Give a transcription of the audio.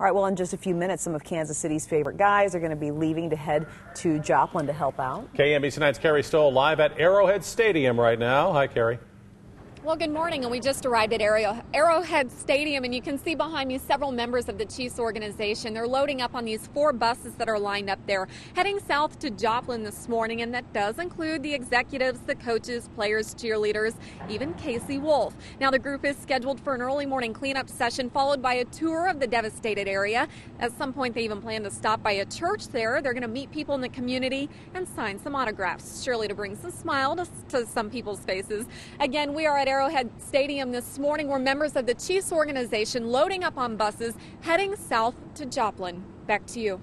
All right, well, in just a few minutes, some of Kansas City's favorite guys are going to be leaving to head to Joplin to help out. KMBC Tonight's Carrie Stoll live at Arrowhead Stadium right now. Hi, Carrie. Well, good morning, and we just arrived at Arrowhead Stadium, and you can see behind me several members of the Chiefs organization. They're loading up on these four buses that are lined up there, heading south to Joplin this morning, and that does include the executives, the coaches, players, cheerleaders, even KC Wolf. Now, the group is scheduled for an early morning cleanup session, followed by a tour of the devastated area. At some point, they even plan to stop by a church there. They're going to meet people in the community and sign some autographs, surely to bring some smile to, to some people's faces. Again, we are at Arrowhead Stadium this morning were members of the Chiefs organization loading up on buses heading south to Joplin. Back to you.